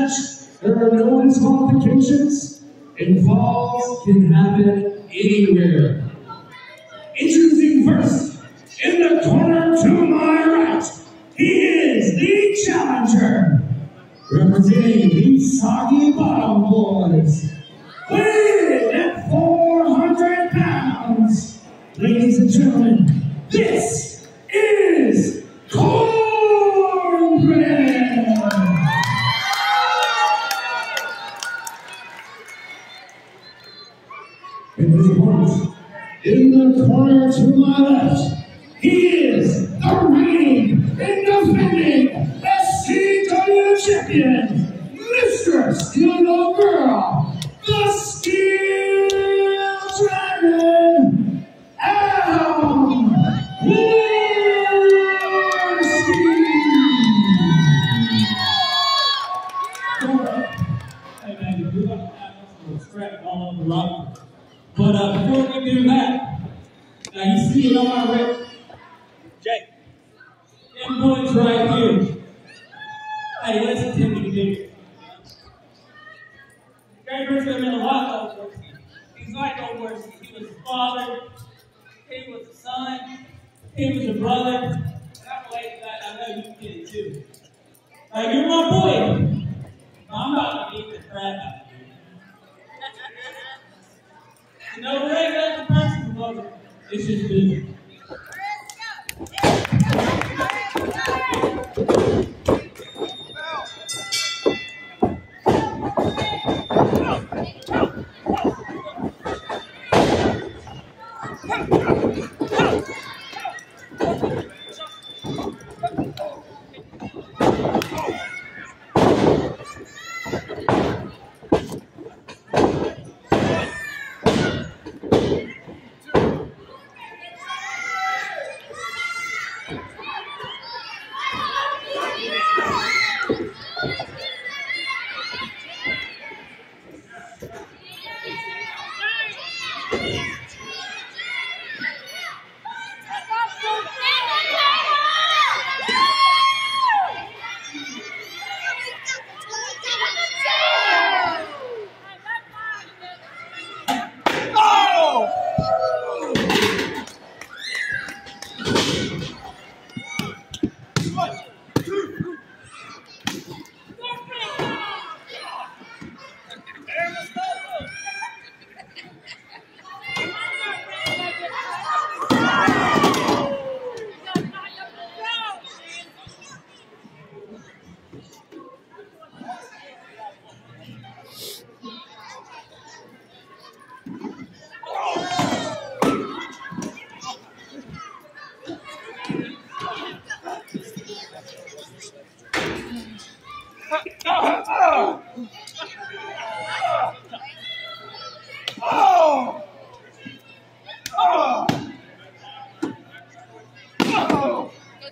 match, there are no disqualifications, and falls can happen anywhere. Introducing first, in the corner to my right, he is the challenger, representing the Soggy Bottom Boys. Weighing at 400 pounds, ladies and gentlemen,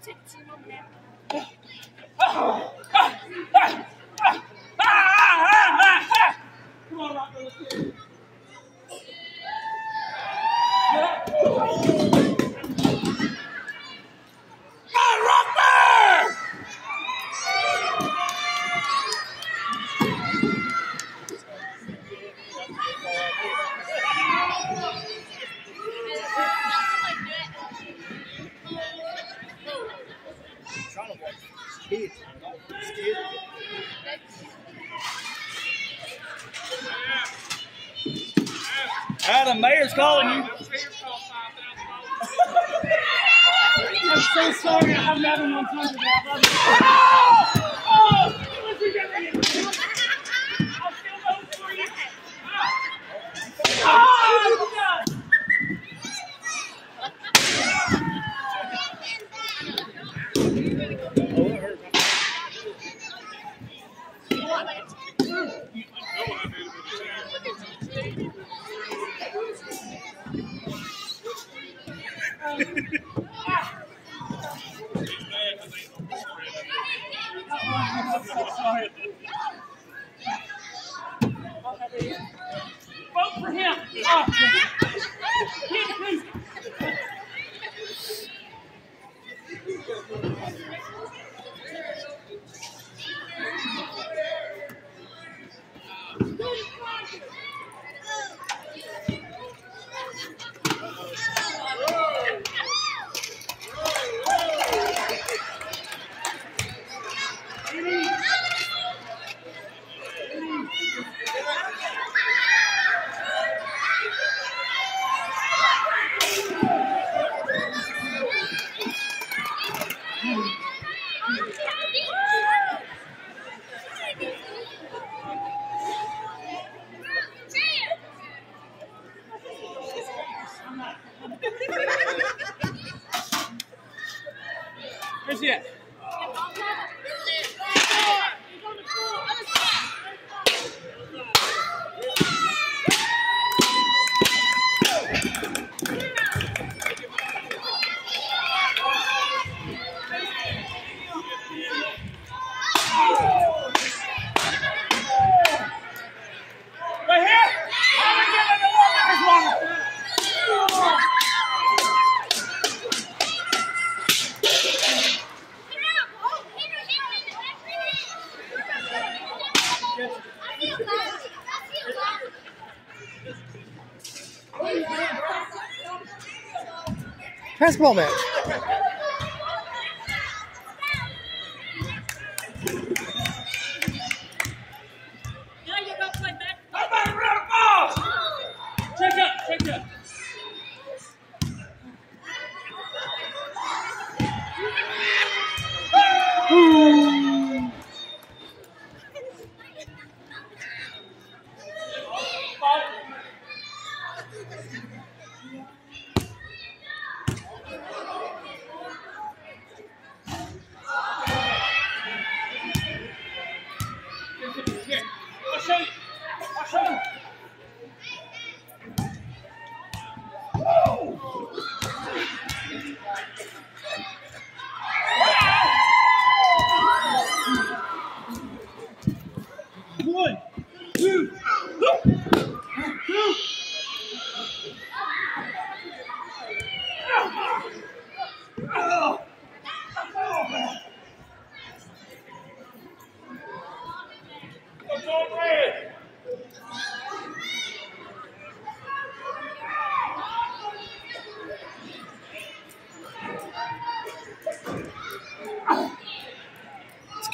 Come on, Rocco. basketball match.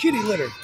Kitty litter.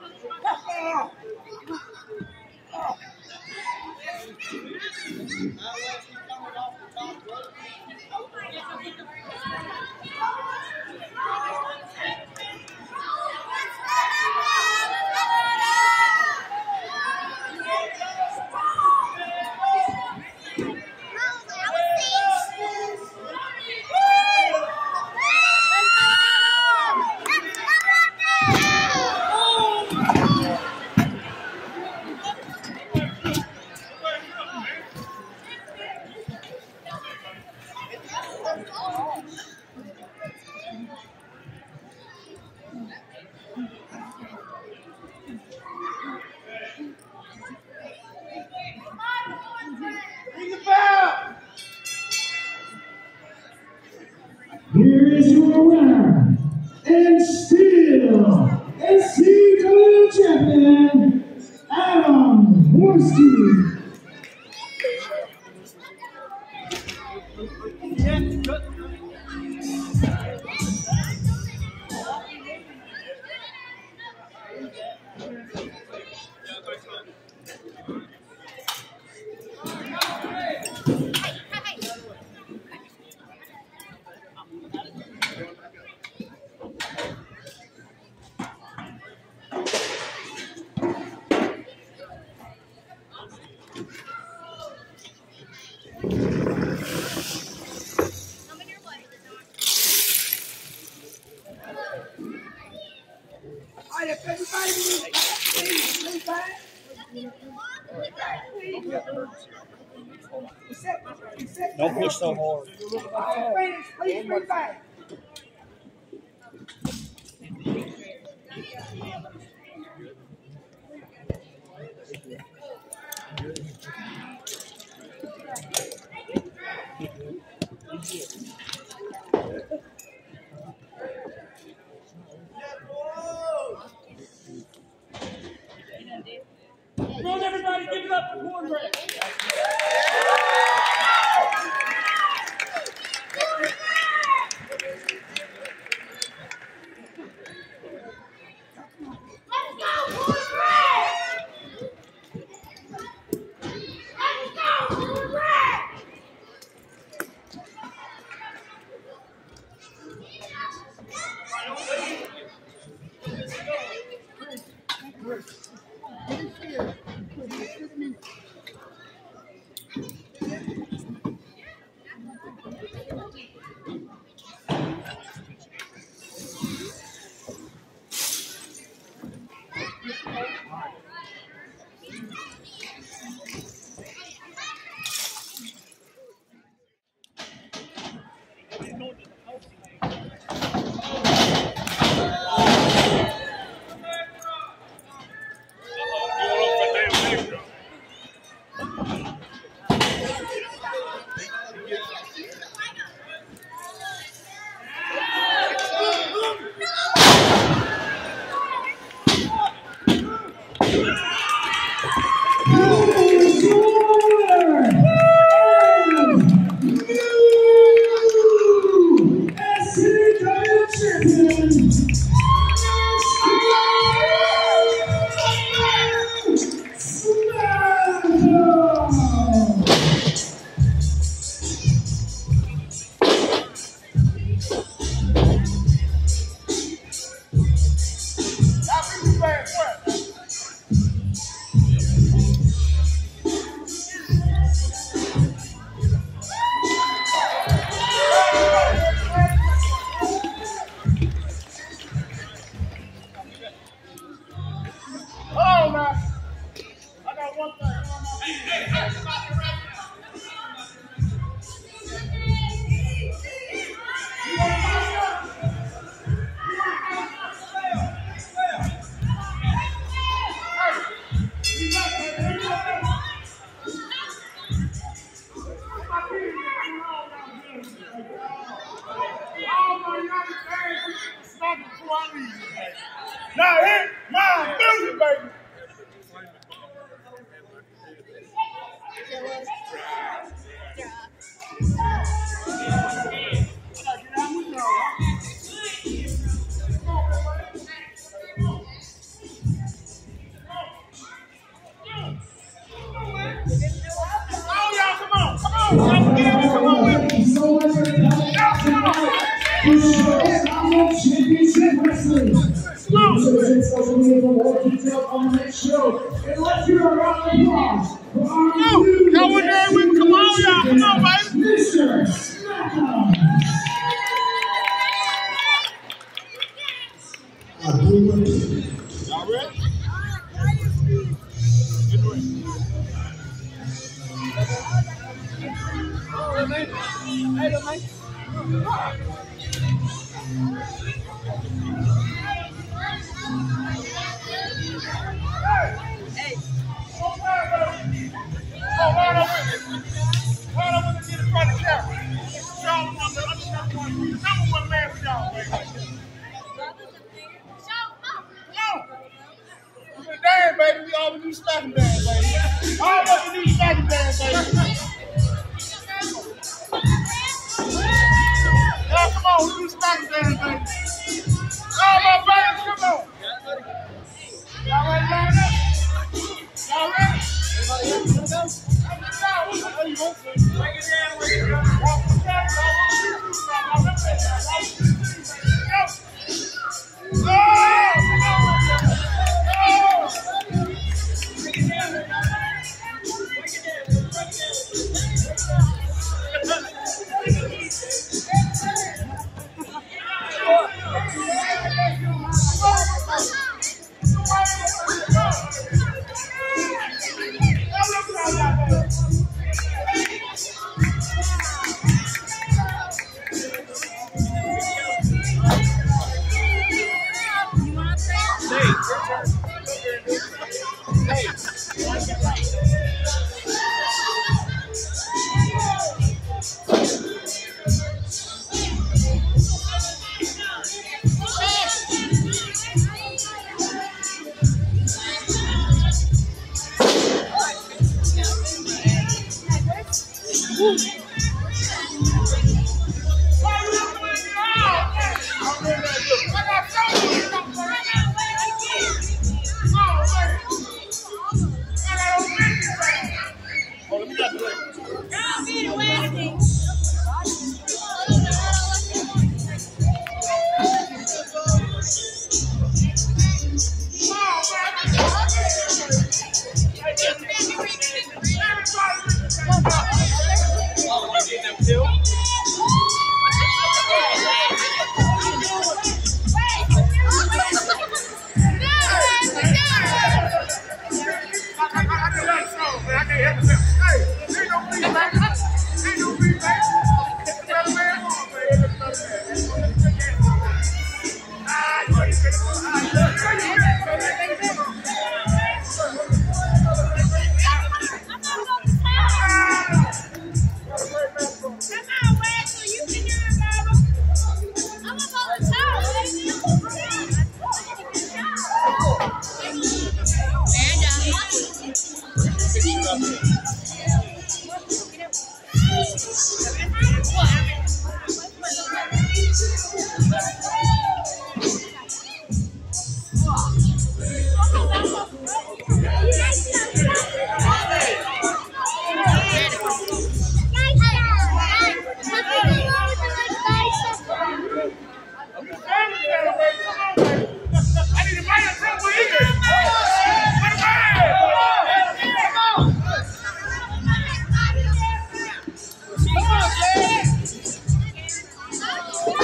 don't push so hard. Come on, everybody, give it up for Kornbread. on this show. And let you know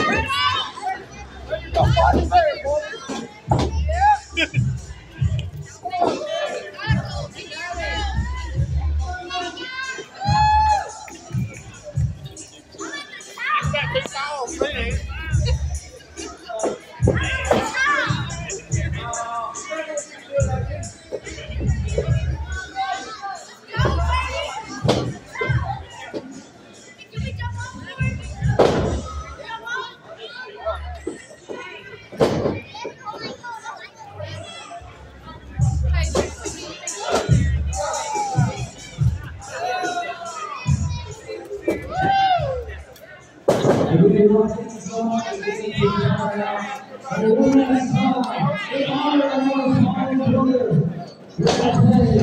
Yes! Amen.